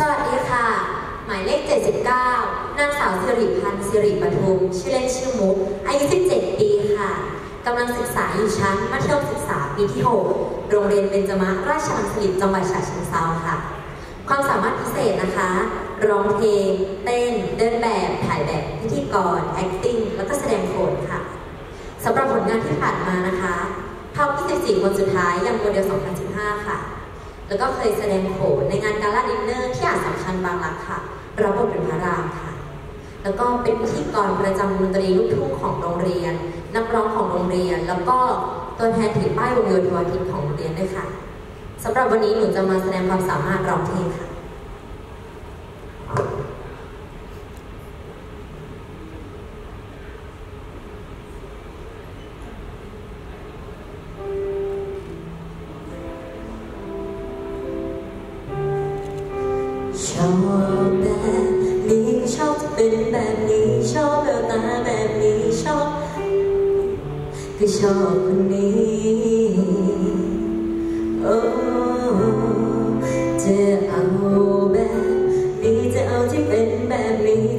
สวัสดีค่ะ หมายเลข 79 นางสาวสิริพันธ์สิริปทุม ชื่อเล่นชื่อมุก อายุ 17 ปีค่ะ กำลังศึกษาอยู่ชั้นมัธยมศึกษาปีที่ 6 โรงเรียนเบญจมาราชมังสลิตจังหวัดฉะเชิงเทราค่ะ ความสามารถพิเศษนะคะ ร้องเพลง เต้น เดินแบบ ถ่ายแบบ พิธีกร acting แล้วก็แสดงโขนค่ะ สำหรับผลงานที่ผ่านมานะคะ ภาพที่14คนสุดท้ายยังโมเดล 2015 ค่ะ แล้วก็เคยแสดงโขนในงานการ่าดินเนอร์ที่อาจสำคัญบางรักค่ะรับบทเป็นพระรามค่ะ แล้วก็เป็นพิธีกรประจำดนตรีลูกทุ่งของโรงเรียน นักร้องของโรงเรียน แล้วก็ตัวแทนถือป้ายวงโยธวาทิตของโรงเรียนด้วยค่ะสำหรับวันนี้หนูจะมาแสดงความสามารถร้องเพลงค่ะ ชอบแบบนี้ชอบเป็นแบบนี้ชอบแววตาแบบนี้ชอบก็ชอบคนนี้โอ้จะเอาแบบนี้จะเอาที่เป็นแบบนี้